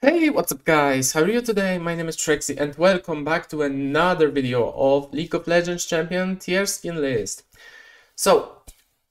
Hey, what's up guys? How are you today? My name is Trexxy and welcome back to another video of League of Legends champion tier skin list. So,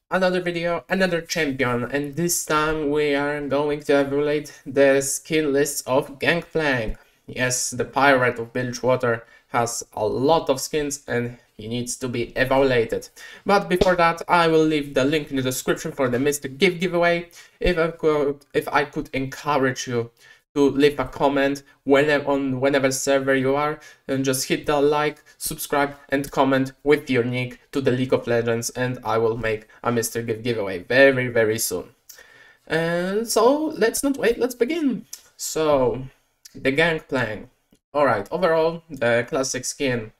another video, another champion and this time we are going to evaluate the skin list of Gangplank. Yes, the pirate of Bilgewater has a lot of skins and he needs to be evaluated. But before that, I will leave the link in the description for the Mystery Gift giveaway. If I could, if I could encourage you to leave a comment whenever on whenever server you are and just hit the like subscribe and comment with your nick to the league of legends and i will make a mystery gift giveaway very very soon. And so let's not wait let's begin. So the gangplank all right overall the classic skin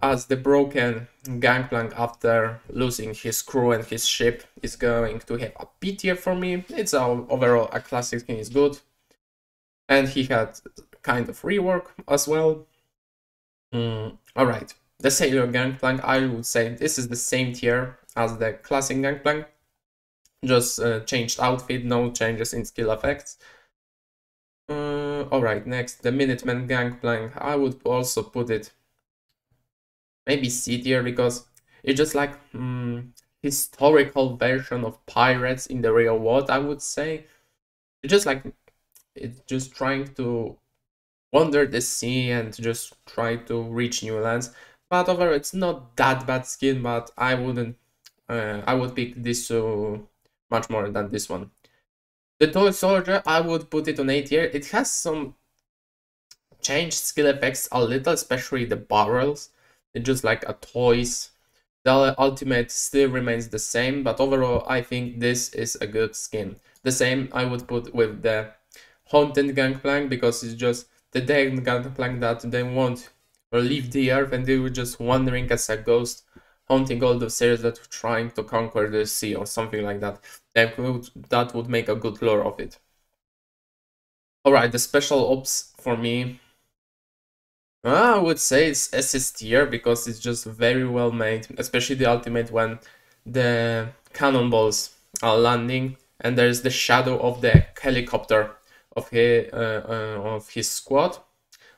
as the broken gangplank after losing his crew and his ship is going to have a tier for me. It's a, overall a classic skin is good and he had kind of rework as well. Mm, Alright, the Sailor Gangplank, I would say this is the same tier as the Classic Gangplank, just uh, changed outfit, no changes in skill effects. Uh, Alright, next, the Minuteman Gangplank, I would also put it maybe C tier because it's just like um, historical version of pirates in the real world, I would say. It's just like it's just trying to wander the sea and just try to reach new lands. But overall, it's not that bad skin, but I wouldn't, uh, I would pick this uh, much more than this one. The Toy Soldier, I would put it on A tier. It has some changed skill effects a little, especially the barrels. It's just like a toys. The ultimate still remains the same, but overall, I think this is a good skin. The same I would put with the haunted gangplank because it's just the dead gangplank that they won't leave the earth and they were just wandering as a ghost haunting all the sailors that were trying to conquer the sea or something like that. That would, that would make a good lore of it. Alright, the special ops for me, I would say it's SS tier because it's just very well made, especially the ultimate when the cannonballs are landing and there's the shadow of the helicopter of his, uh, uh, of his squad.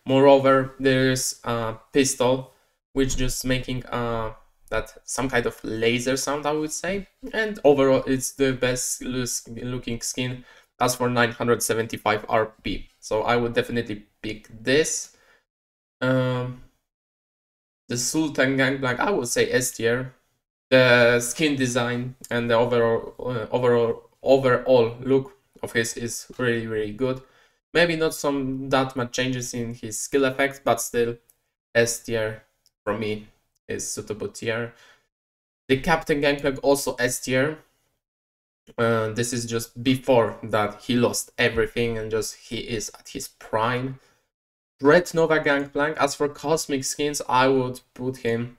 Moreover, there's a pistol which just making uh, that some kind of laser sound, I would say. And overall, it's the best looking skin as for 975 RP. So I would definitely pick this. Um, the Sultan Gangplank, I would say S tier. The skin design and the overall uh, overall overall look of his is really, really good. Maybe not some that much changes in his skill effects, but still S tier for me is suitable tier. The Captain Gangplank also S tier. Uh, this is just before that he lost everything and just he is at his prime. Dreadnova Gangplank, as for cosmic skins, I would put him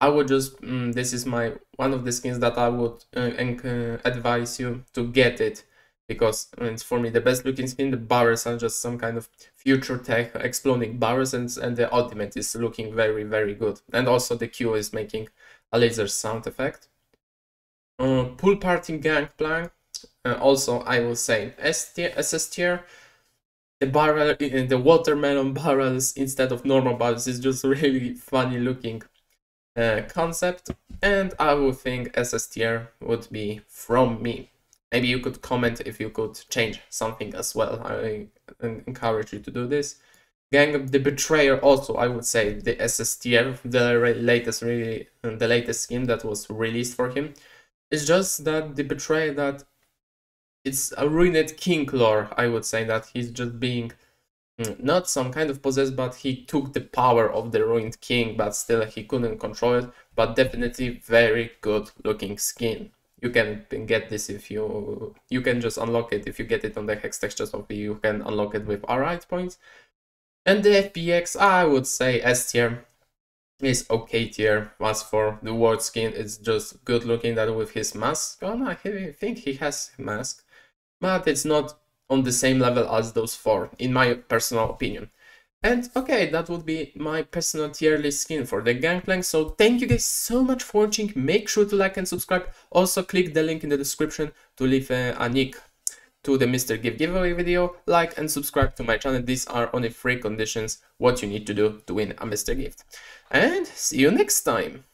I would just, mm, this is my, one of the skins that I would uh, uh, advise you to get it because it's for me the best looking skin. The barrels are just some kind of future tech exploding barrels and, and the ultimate is looking very very good. And also the Q is making a laser sound effect. Uh, pool party gangplank. Uh, also I will say S tier, SS tier. The barrel, the watermelon barrels instead of normal barrels is just really funny looking uh, concept. And I would think SS tier would be from me. Maybe you could comment if you could change something as well. I encourage you to do this. Gang of the Betrayer also, I would say the SS tier, the latest really, the latest skin that was released for him. It's just that the Betrayer that it's a ruined king lore, I would say that he's just being mm, not some kind of possessed, but he took the power of the ruined king, but still he couldn't control it, but definitely very good looking skin you can get this if you you can just unlock it. If you get it on the hextech chests of you can unlock it with alright points. And the fpx i would say s tier is okay tier. As for the world skin it's just good looking that with his mask on. I think he has mask but it's not on the same level as those four in my personal opinion and okay, that would be my personal tier list skin for the Gangplank. So thank you guys so much for watching. Make sure to like and subscribe. Also click the link in the description to leave a, a nick to the Mystery Gift giveaway video, like and subscribe to my channel. These are only three conditions what you need to do to win a Mystery Gift. And see you next time.